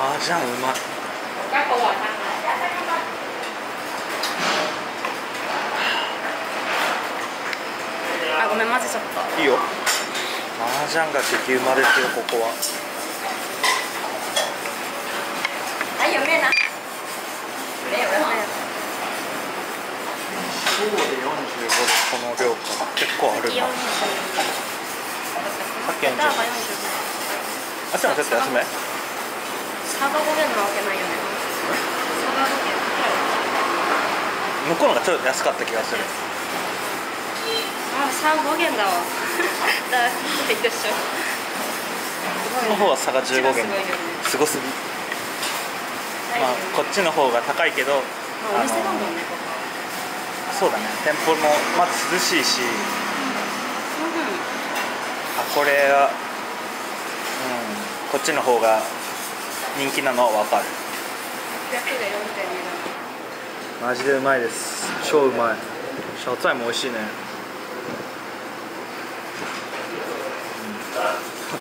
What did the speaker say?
麻雀うまい。あごめん混ぜちゃったいいよ。麻雀が激うまですよここは。还有面呢？没有了。そうで45でこの量か結構あるな。さっき40が45。あっちのちょっと休め差が5元なわけないよね。差が5元。向こうのがちょっと安かった気がするあ、差5元だわ。だ、いいでしょ。この方は差が15元すごすぎまあこっちの方が高いけどまあ、お店だもんね、ここ。そうだね店舗もまず涼しいしうあこれはうんこっちの方が人気なのは分かる。マジでうまい。です超うまい。小菜も美味しい。ね